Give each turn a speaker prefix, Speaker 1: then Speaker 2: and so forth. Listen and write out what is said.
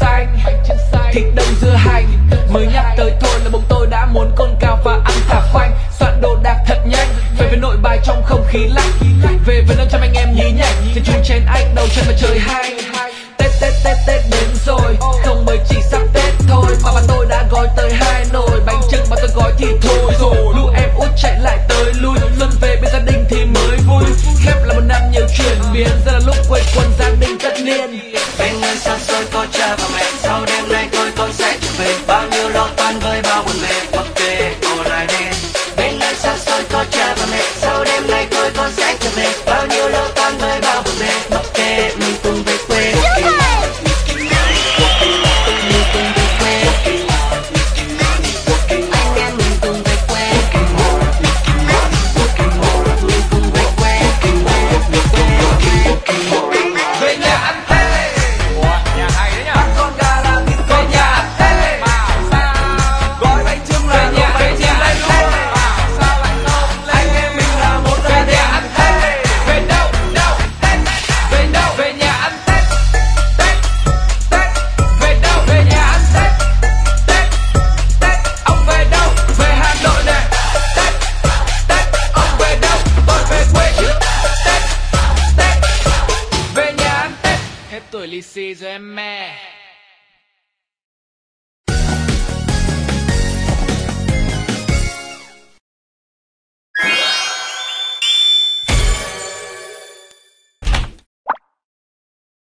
Speaker 1: xanh. Thịt đông dưa hành, mới nhắc tới thôi là bụng tôi đã muốn con cao và ăn cả phanh soạn đồ đạc thật nhanh, về với nội bài trong không khí lạnh. Về với năm trăm anh em nhí nhảnh, trên chung chén anh đầu chân và trời hay. Tết tết tết tết đến rồi, không mới chỉ sắp tết thôi. Mà bà tôi đã gói tới hai nồi, bánh trưng mà tôi gói thì thôi rồi. Lũ em út chạy lại tới lui, luôn về bên gia đình thì mới vui. Khép là một năm nhiều chuyển biến ra là lúc
Speaker 2: nhiêu với bao buồn bề mặc kệ ồn lại bên nơi xa xôi có cha và mẹ, sau đêm nay tôi con sẽ
Speaker 1: tết tết về